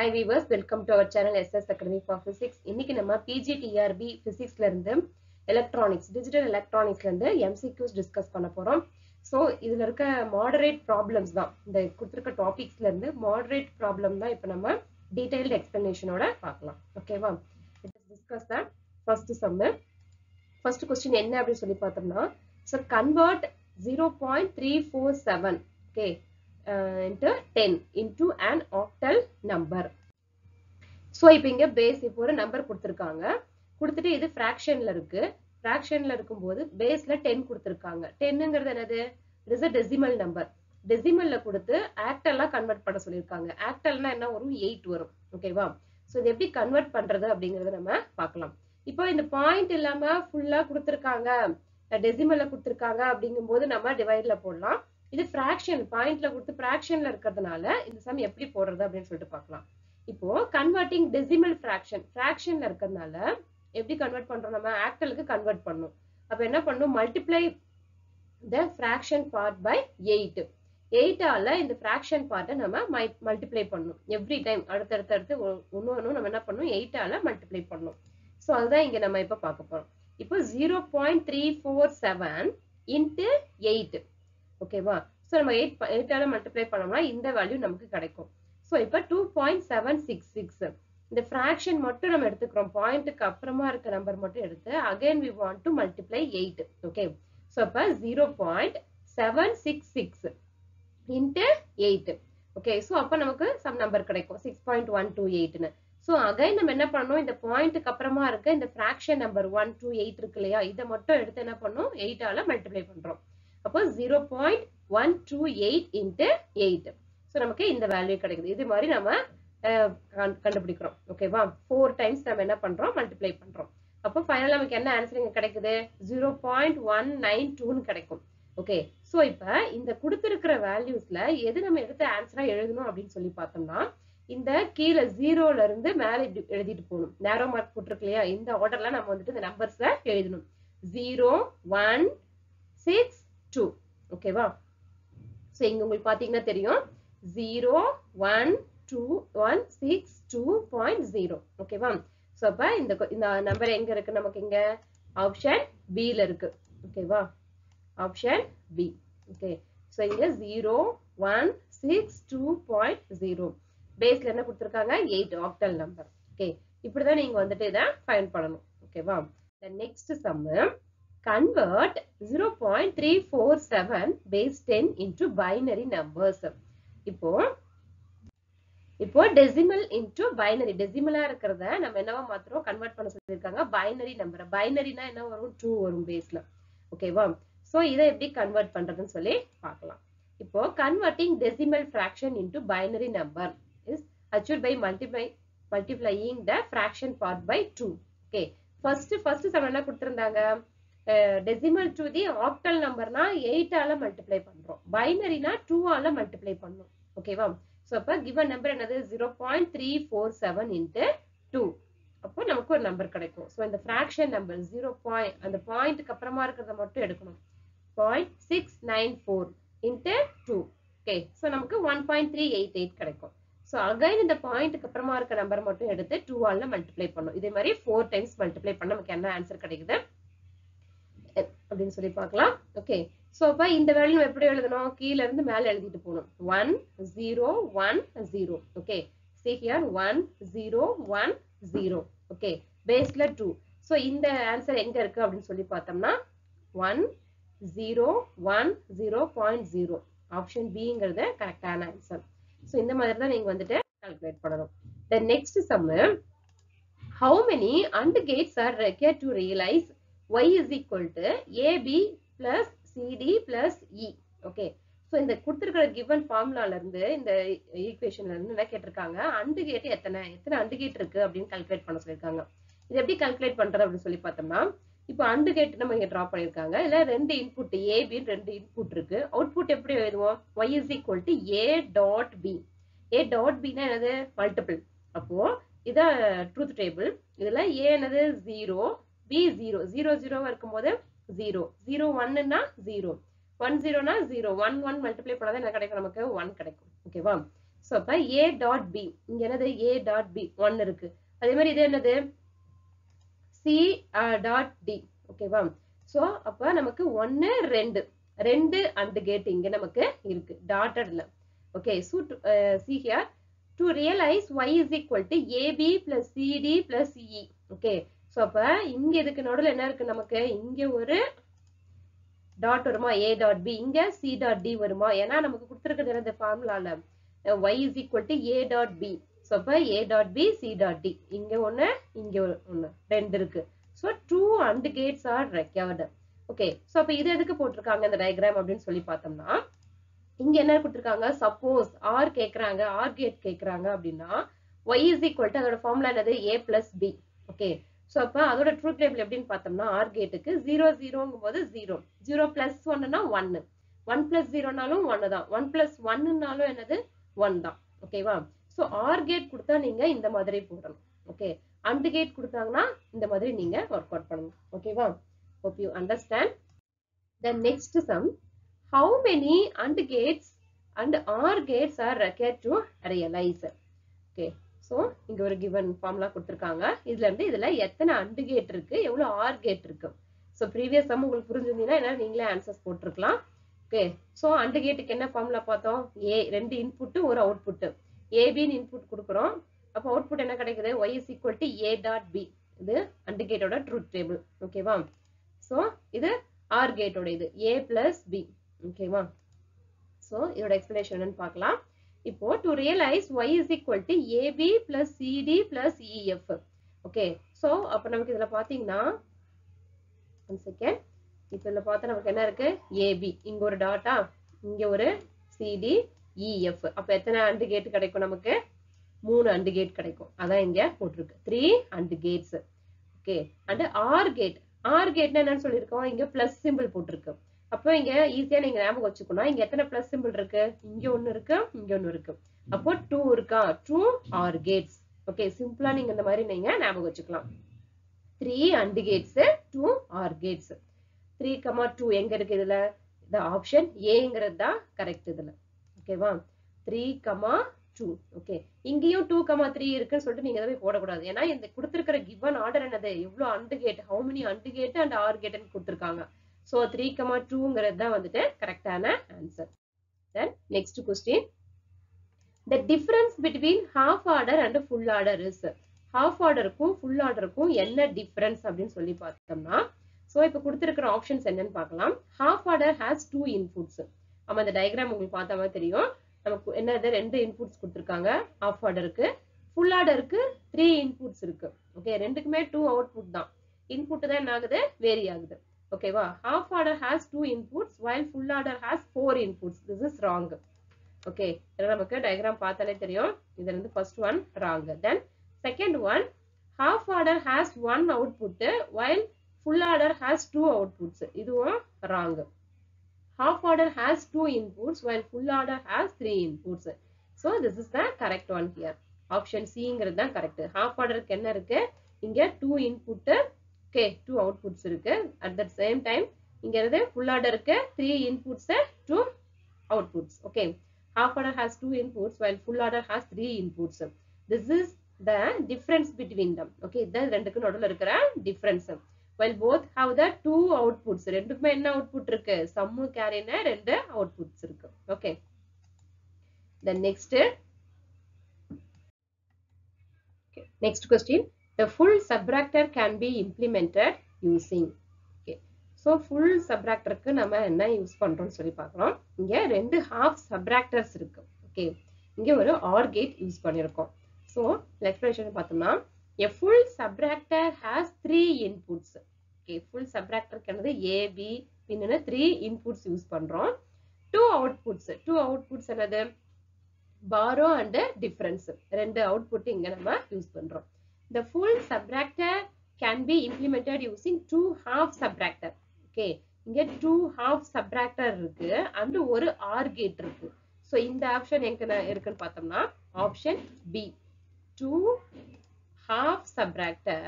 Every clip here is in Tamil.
Hi viewers welcome to our channel SS academy for physics இன்னைக்கு நம்ம பிஜிடிஆர்பி பிசிக்ஸ்ல இருந்து எலக்ட்ரானிக்ஸ் டிஜிட்டல் எலக்ட்ரானிக்ஸ்ல இருந்து எம்சிக்யூஸ் டிஸ்கஸ் பண்ண போறோம். ஸோ இதுல இருக்க மாடரேட் ப்ராப்ளம்ஸ் தான். இந்த கொடுத்துருக்க டாபிக்ஸ்ல இருந்து மாடரேட் ப்ராப்ளம் தான் இப்போ நம்ம டீடைல்டு எக்ஸ்பிளனேஷனோட பார்க்கலாம். ஓகேவா discuss the first sum first question என்ன அப்படின்னு சொல்லி பார்த்தோம்னா so convert zero point three four seven okay into ten into an octal number so இப்போ இங்கே பேஸ் இப்போ ஒரு நம்பர் கொடுத்துருக்காங்க. கொடுத்துட்டு இது ஃப்ராக்ஷன்ல இருக்கு. ஃப்ராக்ஷன்ல இருக்கும்போது பேஸ்ல டென் கொடுத்துருக்காங்க. டென்னுங்கிறது என்னது? It is a decimal number டெசிமல்ல கொடுத்து ஆக்டல்லாம் கன்வெர்ட் பண்ண சொல்லியிருக்காங்க. ஆக்டல்னா என்ன? வரும் எயிட் வரும். ஓகேவா ஸோ இது எப்படி கன்வெர்ட் பண்றது அப்படிங்கறத நம்ம பார்க்கலாம். இப்போ இந்த பாயிண்ட் இல்லாம ஃபுல்லா கொடுத்துருக்காங்க. டெசிமல்ல கொடுத்துருக்காங்க அப்படிங்கும்போது நம்ம டிவைட்ல போடலாம். இது ஃப்ராக்ஷன் பாயிண்ட்ல கொடுத்து ஃப்ராக்ஷன்ல இருக்கிறதுனால இந்த சம் எப்படி போடுறது அப்படின்னு சொல்லிட்டு பார்க்கலாம். இப்போ கன்வெர்ட்டிங் டெசிமல் ஃபிராக்ஷன் ஃபிராக்ஷன்ல இருக்கிறதுனால எப்படி கன்வெர்ட் பண்றோம்? நம்ம ஆக்டலுக்கு கன்வெர்ட் பண்ணும். அப்ப என்ன பண்ணும்? Multiply the fraction part by eight எயிட்டால இந்த ஃப்ராக்ஷன் பார்ட்டை நம்ம மல்டிப்ளை பண்ணும். எவ்ரி டைம் அடுத்தடுத்து அடுத்து ஒன்று ஒன்று நம்ம என்ன பண்ணும்? எயிட்டால மல்டிப்ளை பண்ணும். ஸோ அதுதான் இங்க நம்ம இப்போ பார்க்க போறோம். இப்போ zero point three four seven into eight ஓகேவா ஸோ நம்ம எயிட் எயிட்டால மல்டிப்ளை பண்ணோம்னா இந்த வேல்யூ நமக்கு கிடைக்கும். ஸோ இப்போ two point seven six six இந்த ஃப்ராக்ஷன் மட்டும் நம்ம எடுத்துக்கிறோம். பாயிண்ட்டுக்கு அப்புறமா இருக்க நம்பர் மட்டும் எடுத்து again we want to multiply eight okay so இப்போ zero point seven six six into eight okay so அப்போ நமக்கு சம் நம்பர் கிடைக்கும். சிக்ஸ் பாயிண்ட் ஒன் டூ எயிட்னு ஸோ அகைன் நம்ம என்ன பண்ணோம் இந்த பாயிண்ட்டுக்கு அப்புறமா இருக்க இந்த fraction number one two eight இருக்கு இல்லையா? இதை மட்டும் எடுத்து என்ன பண்ணோம் எயிட்டால மல்டிப்ளை பண்றோம். அப்போ zero point one two eight into eight so நமக்கு இந்த வேல்யூ கிடைக்குது. இது மாதிரி நம்ம கண்டுபிடிக்கிறோம். ஓகேவா ஃபோர் டைம்ஸ் நம்ம என்ன பண்றோம்? மல்டிப்ளை பண்றோம். அப்போ ஃபைனல் நமக்கு என்ன ஆன்சர் இங்க கிடைக்குது? ஜீரோ பாயிண்ட் ஒன் நைன் டூன்னு கிடைக்கும். ஓகே ஸோ இப்போ இந்த கொடுத்துருக்கிற வேல்யூஸ்ல எது நம்ம எடுத்து ஆன்சரா எழுதணும் அப்படின்னு சொல்லி பார்த்தோம்னா இந்த கீழே ஜீரோல இருந்து மேலே எழுதிட்டு போகணும். நேரோ மார்க் போட்டிருக்கு இல்லையா? இந்த ஆர்டர்ல நம்ம வந்துட்டு இந்த நம்பர்ஸை எழுதணும். ஜீரோ ஒன் சிக்ஸ் டூ ஓகேவா ஸோ இங்க உங்களுக்கு பாத்தீங்கன்னா தெரியும். Zero one two one six two point zero ஓகேவா ஸோ அப்போ இந்த இந்த நம்பர் எங்க இருக்கு? நமக்கு இங்க ஆப்ஷன் பில இருக்கு. ஓகேவா ஆப்ஷன் பி ஓகே ஸோ இங்க zero one six two point zero பேஸ்ல என்ன கொடுத்துருக்காங்க? எயிட் ஆக்டல் நம்பர் ஓகே இப்படிதான் நீங்கள் வந்துட்டு இதை ஃபைன் பண்ணணும். ஓகேவா next sum convert 0.347 base 10 into binary numbers. இப்போ இப்போ டெசிமல் இன்டு பைனரி டெசிமலா இருக்கிறத நம்ம என்னவா மாத்திரம் கன்வெர்ட் பண்ண சொல்லியிருக்காங்க. பைனரி நம்பர் பைனரினா என்ன வரும்? டூ வரும் பேஸ்ல ஓகேவா சோ இதை எப்படி கன்வெர்ட் பண்றதுன்னு சொல்லி பார்க்கலாம். இப்போ converting decimal fraction into binary number is achieve by multiply multiplying the fraction part by two okay first first sum என்ன கொடுத்துருந்தாங்க. டெசிமல் டு தி ஆக்டல் நம்பர்னா எயிட்டால மல்டிப்ளை பண்றோம். பைனரினா டூவால மல்டிப்ளை பண்ணோம். ஓகேவா ஸோ அப்போ கிவன் நம்பர் என்னது? Zero point three four seven into two அப்போ நமக்கு ஒரு நம்பர் கிடைக்கும். ஸோ இந்த ஃப்ராக்ஷன் நம்பர் ஜீரோ பாயிண்ட் அந்த பாயிண்ட்டுக்கு அப்புறமா இருக்கிறத மட்டும் எடுக்கணும். Point six nine four into two okay so நமக்கு one point three eight eight கிடைக்கும். ஸோ அகைன் இந்த பாயிண்ட்டுக்கு அப்புறமா இருக்க நம்பர் மட்டும் எடுத்து டூவால மல்டிப்ளை பண்ணும் இதே மாதிரி ஃபோர் டைம்ஸ் மல்டிப்ளை பண்ண நமக்கு என்ன ஆன்சர் கிடைக்குது? அப்படின்னு சொல்லி பார்க்கலாம். ஓகே ஸோ அப்போ இந்த வேல்யூ நம்ம எப்படி எழுதணும்? கீழே இருந்து மேலே எழுதிட்டு போகணும். One zero one zero okay see here one zero one zero okay பேஸ்ல டூ ஸோ இந்த ஆன்சர் எங்க இருக்கு அப்படின்னு சொல்லி பார்த்தோம்னா one zero one zero point zero option பிங்கிறது கரெக்டான ஆன்சர் ஸோ இந்த மாதிரி தான் நீங்க வந்துட்டு கால்குலேட் பண்ணணும். The next sum how many and gates are require to realise y is equal to AB plus CD plus E. Okay so இந்த கொடுத்துருக்கிற கிவன் ஃபார்முலால இருந்து இந்த ஈக்குவேஷன்ல இருந்து என்ன கேட்டிருக்காங்க? அண்டு கேட் எத்தனை? எத்தனை அண்டு கேட் இருக்கு அப்படின்னு கால்குலேட் பண்ண சொல்லியிருக்காங்க. இது எப்படி கால்குலேட் பண்றது அப்படின்னு சொல்லி பார்த்தோம்னா இப்போ அண்டு கேட் நம்ம இங்க ட்ரா பண்ணிருக்காங்க இல்ல ரெண்டு இன்புட் ஏபின்னு ரெண்டு இன்புட் இருக்கு. அவுட்புட் எப்படி எழுதுவோம்? Y is equal to A dot B A dot பின்னா என்னது? மல்டிபிள் அப்போ இதான் ட்ரூத் டேபிள் இதுல ஏ என்னது? ஜீரோ பி ஜீரோ ஜீரோ ஜீரோவா இருக்கும்போது ஜீரோ ஜீரோ ஒன்னுன்னா ஜீரோ ஒன் ஜீரோனா ஜீரோ ஒன் ஒன் மல்டிப்ளை பண்ணாதான் என்ன கிடைக்கும் நமக்கு? ஒன் கிடைக்கும். ஓகேவா சோ அப்ப ஏ டாட் பி இங்க என்னது? ஏ டாட் பி ஒன் இருக்கு. அதே மாதிரி இது என்னது? சி டாட் டி ஓகேவா சோ அப்ப நமக்கு ஒன்னு ரெண்டு. ரெண்டு அண்ட் கேட் இங்க நமக்கு இருக்கு. டாட்டட்ல okay so see here to realise Y is equal to AB plus CD plus E okay so அப்ப இங்க இதுக்கு நடுவில் என்ன இருக்கு நமக்கு? இங்க ஒரு டாட் வருமா? ஏ டாட் பி இங்க சி டாட் டி வருமா? ஏன்னா நமக்கு கொடுத்துருக்கிறது இந்த ஃபார்முலால Y is equal to A dot B so அப்ப A dot B C dot D இங்க ஒன்று இங்க ஒன்று ரெண்டு இருக்கு. So two and gates are required okay so அப்ப இது எதுக்கு போட்டிருக்காங்க? இந்த டயக்ராம் அப்படின்னு சொல்லி பார்த்தோம்னா இங்க என்ன கொடுத்துருக்காங்க? சப்போஸ் ஆர் கேட்கறாங்க ஆர் கேட் கேட்கறாங்க அப்படின்னா ஒய் இஸ் ஈக்குவல் டு அதோட ஃபார்முலா என்னது? A plus B okay so அப்போ அதோட ட்ரூத் டேபிள் எப்படின்னு பார்த்தோம்னா ஆர் கேட்டுக்கு ஜீரோ ஜீரோங்கும் போது ஜீரோ ஜீரோ பிளஸ் ஒன்னுனா ஒன்னு ஒன் பிளஸ் ஜீரோனாலும் ஒன்னு தான். ஒன் பிளஸ் ஒன்னுனாலும் என்னது? ஒன் தான். ஓகேவா ஸோ ஆர் கேட் கொடுத்தா நீங்க இந்த மாதிரி போடணும். ஓகே அண்ட் கேட் கொடுத்தாங்கன்னா இந்த மாதிரி நீங்க ஒர்க் அவுட் பண்ணணும். ஓகேவா hope you understand the next sum. How many and gates and or gates are required to realize? Okay? So இங்க ஒரு கிவன் ஃபார்ம்லாம் கொடுத்துருக்காங்க. இதுல இருந்து இதுல எத்தனை அண்டு கேட் இருக்கு? எவ்வளவு ஆர் கேட் இருக்கு? ஸோ ப்ரீவியஸ் சம் உங்களுக்கு புரிஞ்சிருந்தீங்கன்னா என்ன நீங்களே ஆன்சர்ஸ் போட்டிருக்கலாம். ஓகே ஸோ அண்டு கேட்டுக்கு என்ன ஃபார்முலா பார்த்தோம்? ஏ ரெண்டு இன்புட்டு ஒரு அவுட்புட் ஏபின்னு இன்புட் கொடுக்குறோம். அப்போ அவுட்புட் என்ன கிடைக்குது? Y is equal to A dot B இது அண்டு கேட்டோட ட்ரூத் டேபிள் ஓகேவா ஸோ இது ஆர் கேட்டோட இது. ஏ பிளஸ் பி ஓகேவா ஸோ இதோட எக்ஸ்பிளேஷன் என்னன்னு பார்க்கலாம். இப்போ to realise Y is equal to AB plus CD plus EF okay so அப்போ நமக்கு இதில் பார்த்தீங்கன்னா ஒன் செகண்ட் இப்போ இதில் பார்த்தா நமக்கு என்ன இருக்கு? ஏபி இங்க ஒரு டாட்டா இங்க ஒரு சிடி இஎஃப் அப்போ எத்தனை அண்டு கேட் கிடைக்கும் நமக்கு? மூணு அண்டு கேட் கிடைக்கும். அதான் இங்க போட்டிருக்கு. Three and gates okay and or gate or கேட்னா என்னன்னு சொல்லியிருக்கோம். இங்க பிளஸ் சிம்பிள் போட்டிருக்கு. அப்போ இங்க ஈஸியா நீங்க ஞாபகம் வச்சுக்கணும். இங்க எத்தனை பிளஸ் சிம்பிள் இருக்கு? இங்க ஒண்ணு இருக்கு இங்க ஒண்ணு இருக்கு. அப்போ டூ இருக்கா? டூ ஆர் கேட்ஸ் ஓகே சிம்பிளா நீங்க இந்த மாதிரி நீங்க ஞாபகம் வச்சுக்கலாம். Three and gates two or gates three comma two எங்க இருக்கு இதுல? இந்த ஆப்ஷன் ஏங்கிறது தான் கரெக்ட் இதுல. ஓகேவா த்ரீ கமா டூ ஓகே இங்கேயும் டூ கமா த்ரீ இருக்குன்னு சொல்லிட்டு நீங்க எதாவது போடக்கூடாது. ஏன்னா இந்த கொடுத்துருக்கிற கிவன் ஆர்டர் என்னது? எவ்வளவு and gate how many and gate and or கேட்னு கொடுத்துருக்காங்க. ஸோ த்ரீ கமா டூங்கிறது தான் வந்துட்டு கரெக்டான answer then next question the difference between half order and full order is half ஆர்டருக்கும் full ஆர்டருக்கும் என்ன டிஃபரன்ஸ் அப்படின்னு சொல்லி பார்த்தோம்னா ஸோ இப்போ கொடுத்துருக்கிற ஆப்ஷன்ஸ் என்னன்னு பார்க்கலாம். Half order has two inputs ஆமா அந்த டயக்ராம் உங்களுக்கு பார்த்த மாதிரி தெரியும். நமக்கு என்னது? ரெண்டு இன்புட்ஸ் கொடுத்துருக்காங்க. ஆஃப் ஆர்டருக்கு ஃபுல் ஆர்டருக்கு த்ரீ இன்புட்ஸ் இருக்கு. ஓகே ரெண்டுக்குமே டூ அவுட்புட் தான். இன்புட் தான் என்ன ஆகுது வேரி ஆகுது. ஓகேவா? Half order has two inputs while full order has four inputs this is wrong okay இதெல்லாம் நமக்கு டயக்ராம் பார்த்தாலே தெரியும். இதுல இருந்து first one wrong then second one half order has one output while full order has two outputs இதுவும் wrong half order has two inputs while full order has three inputs so this is the correct one here. Option சிங்கிறது தான் correct. ஹாஃப் ஆர்டருக்கு என்ன இருக்கு? இங்கே two input okay, two outputs இருக்கு. At the same time, இங்க இருந்து full orderக்கு three inputs, two outputs. Okay. Half order has two inputs while full order has three inputs. This is the difference between them. Okay, இது ரெண்டுக்கு நடுவுல இருக்கிற difference. while both have the two outputs ரெண்டுக்குமே என்ன output இருக்கு sum carry கேரின ரெண்டு outputs இருக்கு okay then next next question the full subtractor can be implemented using okay. So full subtractorக்கு நம்ம என்ன யூஸ் பண்றோம்னு சொல்லி பார்க்கலாம் இங்க ரெண்டு half subtractors இருக்கு Okay. இங்க ஒரு OR gate யூஸ் பண்ணிருக்கோம் so எக்ஸ்பிளேஷன் பார்த்தோம்னா a full subtractor has three inputs okay. Full subtractor என்னது? A b பின்னு three inputs யூஸ் பண்றோம். Two outputs. Two outputs என்னது? Borrow and difference. ரெண்டு output இங்க நம்ம யூஸ் பண்றோம். The full subtractor can be implemented using two half subtractor okay இங்க two half subtractor இருக்கு அண்ட் ஒரு ஆர் gate இருக்கு So இந்த ஆப்ஷன் எங்க இருக்குன்னு பார்த்தோம்னா option B. Two half subtractor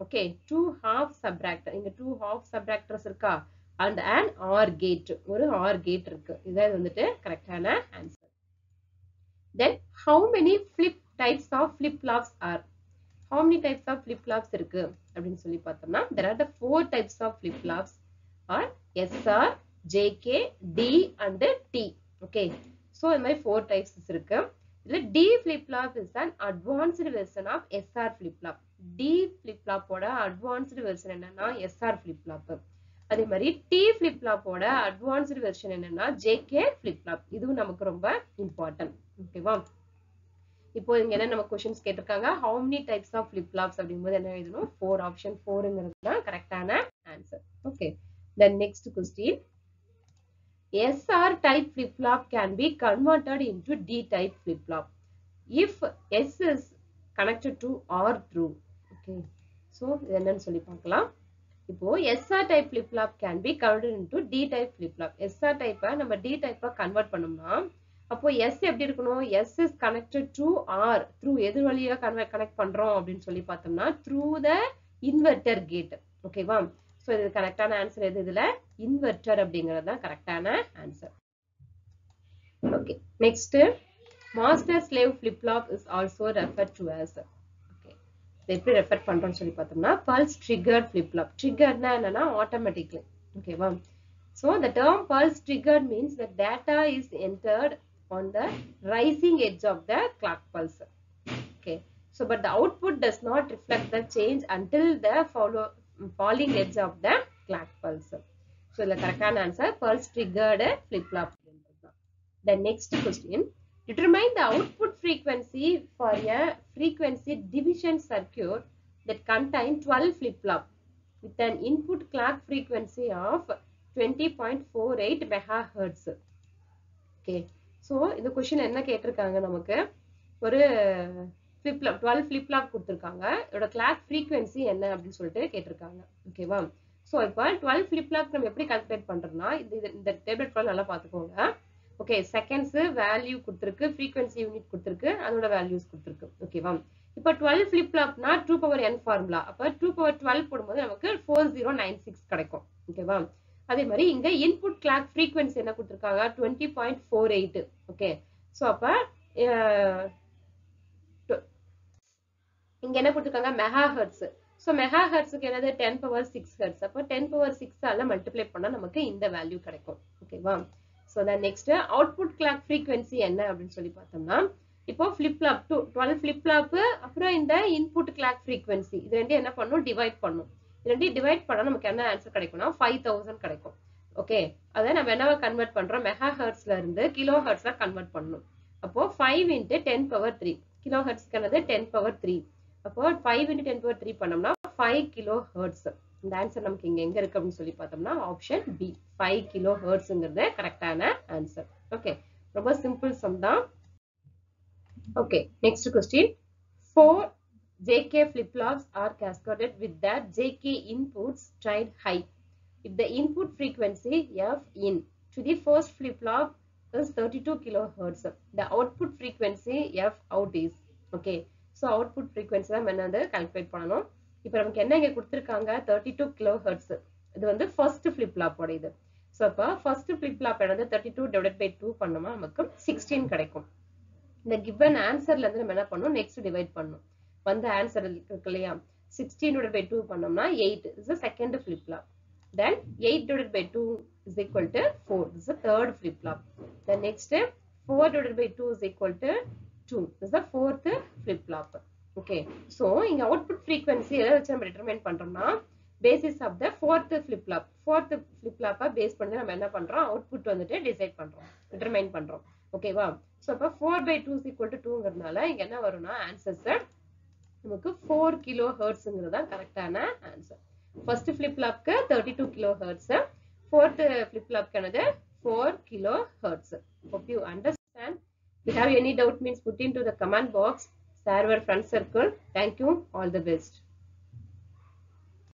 okay two half subtractor இங்க two half subtractors இருக்கா and an OR gate ஒரு OR gate இருக்கு இதான் வந்துட்டு கரெக்டான answer Then how many flip types of flip flops are? How many types of flip-flops இருக்கு? அப்படின்னு சொல்லி பார்த்தோம்னா there are the four types of flip-flops are SR JK D and T okay so இந்த மாதிரி ஃபோர் டைப்ஸ் இருக்கு. இதுல D flip flop is an advanced version of SR flip flop D flip ஃப்ளாப்போட advanced version என்னன்னா எஸ்ஆர் ஃபிளிப் ஃப்ளாப் அதே மாதிரி டி ஃபிளிப் ஃப்ளாப்போட அட்வான்ஸ்டு வெர்ஷன் என்னன்னா ஜேகே flip-flop. இதுவும் நமக்கு ரொம்ப இம்பார்ட்டன்ட் ஓகேவா இப்போ இங்க என்ன நம்ம கொஸ்டின்ஸ் கேட்டிருக்காங்க how many types of flip flops அப்படிங்கும்போது என்ன எழுதணும் ஃபோர் ஆப்ஷன் ஃபோருங்கிறது தான் கரெக்டான answer okay then next question SR type flip flop can be converted into D type flip flop if S is connected to R through. Okay. So, இது என்னன்னு சொல்லி பார்க்கலாம் இப்போ SR type flip flop can be converted into D type flip flop. SR type நம்ம D type கன்வெர்ட் பண்ணோம்னா அப்போ எஸ் எப்படி இருக்கணும்? S is connected to R through எது வழியா கன்வெர்ட் கனெக்ட் பண்றோம் அப்படின்னு சொல்லி பார்த்தோம்னா த்ரூ த இன்வெர்டர் கேட் ஓகேவா ஸோ இது கரெக்டான ஆன்சர் எது இதுல? இன்வெர்டர் அப்படிங்கிறது தான் கரெக்டான answer okay next master slave flip is also refer to as okay எப்படி ரெஃபர் பண்றோம்னு சொல்லி பார்த்தோம்னா பல்ஸ் ட்ரிகர்ட் ஃபிளிப் ஃப்ளாப் ட்ரிகர்னா என்னன்னா ஆட்டோமேட்டிக்லி ஓகேவா so the term pulse triggered means the data is entered on the rising edge of the clock pulse. Okay. So, but the output does not reflect the change until the follow, falling edge of the clock pulse. So, the correct answer, pulse triggered flip-flop. The next question, determine the output frequency for a frequency division circuit that contains 12 flip-flop with an input clock frequency of 20.48 megahertz. Okay. So இந்த கொஷின் என்ன கேட்டிருக்காங்க நமக்கு? ஒரு ஃபிளிப் டுவெல் ஃபிளிப் கொடுத்துருக்காங்க. இதோட கிளாக் ஃப்ரீக்வன்சி என்ன அப்படின்னு சொல்லிட்டு கேட்டிருக்காங்க. ஓகேவா ஸோ இப்போ டுவெல் ஃபிளிப் நம்ம எப்படி கால்குலேட் பண்றோம்னா இது இந்த டேப்லெட் ஃபுல்லாக நல்லா பார்த்துக்கோங்க. ஓகே செகண்ட்ஸ் வேல்யூ கொடுத்துருக்கு ஃப்ரீக்வன்சி யூனிட் கொடுத்துருக்கு அதோட வேல்யூஸ் கொடுத்துருக்கு. ஓகேவா இப்போ twelve flip two power n formula அப்போ டூ பவர் டுவெல் போடும்போது நமக்கு ஃபோர் ஜீரோ நைன் சிக்ஸ் கிடைக்கும். ஓகேவா அதே மாதிரி இங்க இன்புட் கிளாக் ஃப்ரீக்வன்சி என்ன கொடுத்துருக்காங்க? Twenty point four eight okay so அப்போ uh, இங்க என்ன கொடுத்துருக்காங்க? மெகா ஹெர்ட்ஸ் ஸோ மெகா ஹர்ட்ஸுக்கு என்னது? டென் பவர் சிக்ஸ் ஹெர்ட்ஸ் அப்போ டென் பவர் சிக்ஸால மல்டிப்ளை பண்ணா நமக்கு இந்த வேல்யூ கிடைக்கும். ஓகேவா ஸோ தான் நெக்ஸ்ட் அவுட்புட் கிளாக் ஃப்ரீக்வன்சி என்ன அப்படின்னு சொல்லி பார்த்தோம்னா இப்போ flip flop two twelve flip flop அப்புறம் இந்த இன்புட் கிளாக் ஃப்ரீக்வன்சி இது ரெண்டு என்ன பண்ணும்? டிவைட் பண்ணும். இது ரெண்டையும் டிவைட் பண்ணா நமக்கு என்ன ஆன்சர் கிடைக்கும்னா ஃபைவ் தௌசண்ட் கிடைக்கும். ஓகே அதை நம்ம என்னவா கன்வெர்ட் பண்றோம்? மெகா ஹர்ட்ஸ்ல இருந்து கிலோ ஹர்ட்ஸ்ல கன்வெர்ட் பண்ணணும். அப்போ five into ten power three kilo ஹெர்ட்ஸ்க்கு ten power three அப்போ five into ten power three பண்ணோம்னா ஃபைவ் கிலோ ஹர்ட்ஸ் இந்த ஆன்சர் நமக்கு இங்க எங்க இருக்கு அப்படின்னு சொல்லி பார்த்தோம்னா ஆப்ஷன் பி ஃபைவ் கிலோ ஹர்ட்ஸ்ங்கிறது கரெக்டான ஆன்சர் ஓகே ரொம்ப சிம்பிள் சம் தான். Okay next question four JK flip-flops are cascaded with their JK inputs tried high. If the input frequency F in to the first flip-flop is 32 kilohertz, the output frequency F out is. Okay. So output frequency தான் வந்து கால்குலேட் பண்ணணும்? இப்போ நமக்கு என்ன இங்கே கொடுத்துருக்காங்க? தேர்ட்டி டூ கிலோ ஹர்ட்ஸ் இது வந்து ஃபர்ஸ்ட் ஃபிளிப் ஃப்ளாப்போட இது ஸோ அப்போ ஃபர்ஸ்ட் ஃபிளிப் என்னது? Thirty two divide by two பண்ணோமா? நமக்கு சிக்ஸ்டீன் கிடைக்கும். இந்த கிவன் ஆன்சர்ல இருந்து நம்ம என்ன பண்ணணும்? நெக்ஸ்ட் டிவைட் பண்ணணும். வந்த ஆன்சர் இருக்கு இல்லையா சிக்ஸ்டீன் டிவைட் பை டூ பண்ணோம்னா eight is second flip flop then eight divide by two is equal to four is third flip flop then next four divide by two is equal to two is the fourth flip flop okay so இங்க அவுட்புட் ஃப்ரீக்வன்சி எதை வச்சு நம்ம டிட்டர்மைன் பண்றோம்னா basis of the fourth flip flop fourth flip ஃப்ளாப்பை base பண்ணி நம்ம என்ன பண்றோம்? அவுட்புட் வந்துட்டு டிசைட் பண்றோம். டிட்டர்மைன் பண்றோம். ஓகேவா ஸோ அப்போ four by two equal to டூங்கிறதுனால இங்க என்ன வரும்னா ஆன்சர்ஸ் நமக்கு ஃபோர் கிலோ ஹர்ட்ஸுங்கிறது கரெக்டான ஆன்சர் ஃபர்ஸ்ட் ஃப்ளிப்லாப்க்கு thirty two kilo hertz fourth ஃப்ளிப்லாப்க்கு என்னது four kilohertz hope you understand If you have any doubt means put into the comment box. Server front circle. Thank you. All the.